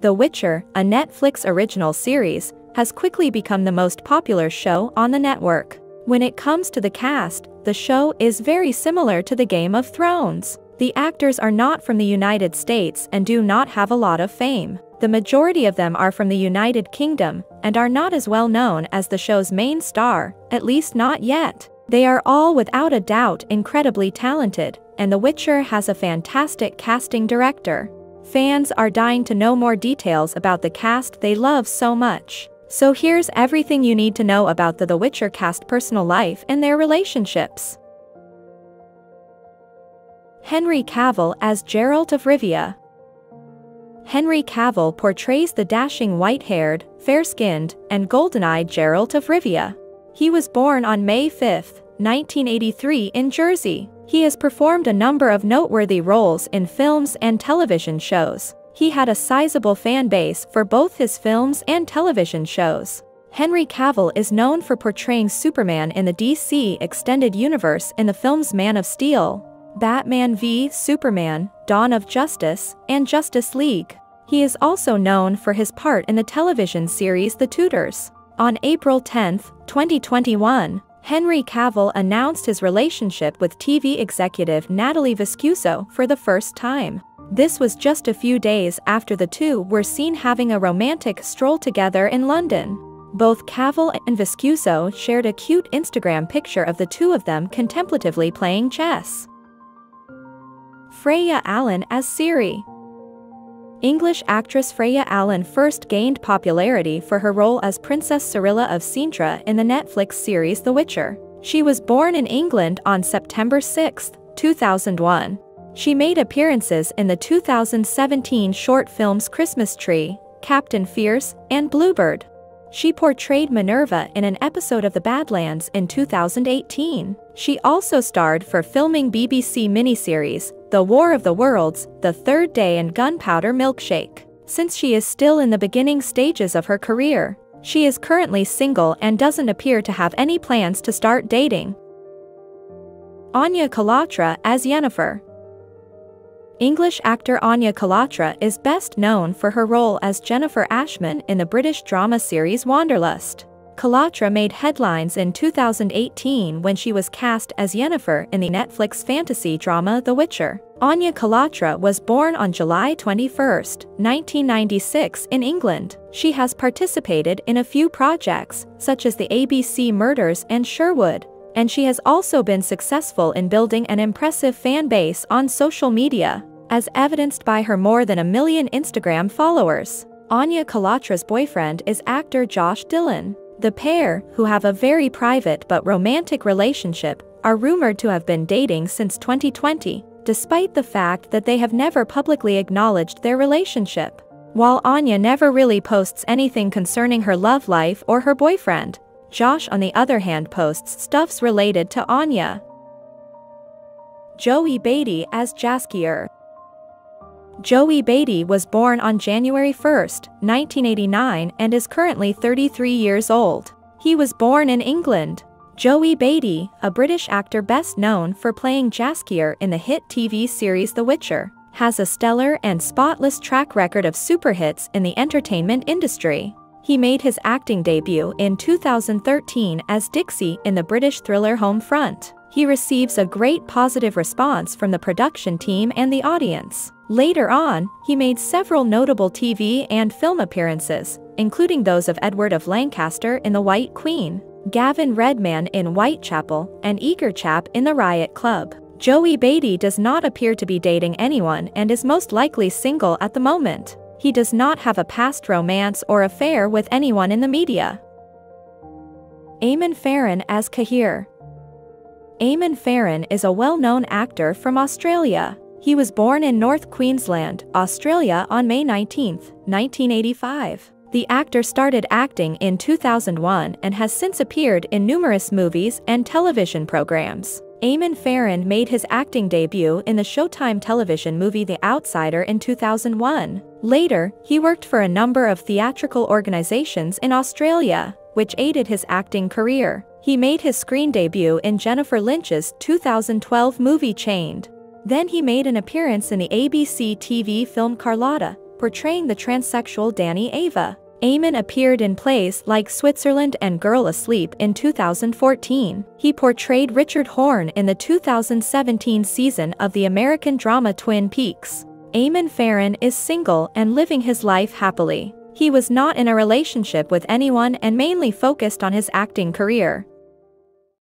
The Witcher, a Netflix original series, has quickly become the most popular show on the network. When it comes to the cast, the show is very similar to the Game of Thrones. The actors are not from the United States and do not have a lot of fame. The majority of them are from the United Kingdom and are not as well known as the show's main star, at least not yet. They are all without a doubt incredibly talented, and The Witcher has a fantastic casting director. Fans are dying to know more details about the cast they love so much. So here's everything you need to know about the The Witcher cast personal life and their relationships. Henry Cavill as Geralt of Rivia. Henry Cavill portrays the dashing white-haired, fair-skinned, and golden-eyed Geralt of Rivia. He was born on May 5, 1983 in Jersey. He has performed a number of noteworthy roles in films and television shows. He had a sizable fan base for both his films and television shows. Henry Cavill is known for portraying Superman in the DC Extended Universe in the films Man of Steel, Batman v Superman, Dawn of Justice, and Justice League. He is also known for his part in the television series The Tudors. On April 10, 2021, Henry Cavill announced his relationship with TV executive Natalie Viscuso for the first time. This was just a few days after the two were seen having a romantic stroll together in London. Both Cavill and Viscuso shared a cute Instagram picture of the two of them contemplatively playing chess. Freya Allan as Ciri. English actress Freya Allan first gained popularity for her role as Princess Cirilla of Cintra in the Netflix series The Witcher. She was born in England on September 6, 2001. She made appearances in the 2017 short films Christmas Tree, Captain Fierce, and Bluebird. She portrayed Minerva in an episode of The Badlands in 2018. She also starred for filming BBC miniseries, The War of the Worlds, The Third Day and Gunpowder Milkshake. Since she is still in the beginning stages of her career, she is currently single and doesn't appear to have any plans to start dating. Anya Chalotra as Yennefer English actor Anya Chalotra is best known for her role as Jennifer Ashman in the British drama series Wanderlust. Chalotra made headlines in 2018 when she was cast as Yennefer in the Netflix fantasy drama The Witcher. Anya Chalotra was born on July 21, 1996 in England. She has participated in a few projects, such as the ABC Murders and Sherwood, and she has also been successful in building an impressive fan base on social media, as evidenced by her more than a million Instagram followers. Anya Chalotra's boyfriend is actor Josh Dylan. The pair, who have a very private but romantic relationship, are rumored to have been dating since 2020, despite the fact that they have never publicly acknowledged their relationship. While Anya never really posts anything concerning her love life or her boyfriend, Josh on the other hand posts stuffs related to Anya. Joey Batey as Jaskier Joey Batey was born on January 1, 1989 and is currently 33 years old. He was born in England. Joey Batey, a British actor best known for playing Jaskier in the hit TV series The Witcher, has a stellar and spotless track record of super hits in the entertainment industry. He made his acting debut in 2013 as Dixie in the British thriller Home Front. He receives a great positive response from the production team and the audience. Later on, he made several notable TV and film appearances, including those of Edward of Lancaster in The White Queen, Gavin Redman in Whitechapel, and Eager Chap in The Riot Club. Joey Batey does not appear to be dating anyone and is most likely single at the moment he does not have a past romance or affair with anyone in the media. Eamon Farren as Cahir Eamon Farren is a well-known actor from Australia. He was born in North Queensland, Australia on May 19, 1985. The actor started acting in 2001 and has since appeared in numerous movies and television programs. Eamon Farren made his acting debut in the Showtime television movie The Outsider in 2001. Later, he worked for a number of theatrical organizations in Australia, which aided his acting career. He made his screen debut in Jennifer Lynch's 2012 movie Chained. Then he made an appearance in the ABC TV film Carlotta, portraying the transsexual Danny Ava. Eamon appeared in plays like Switzerland and Girl Asleep in 2014. He portrayed Richard Horne in the 2017 season of the American drama Twin Peaks. Eamon Farren is single and living his life happily. He was not in a relationship with anyone and mainly focused on his acting career.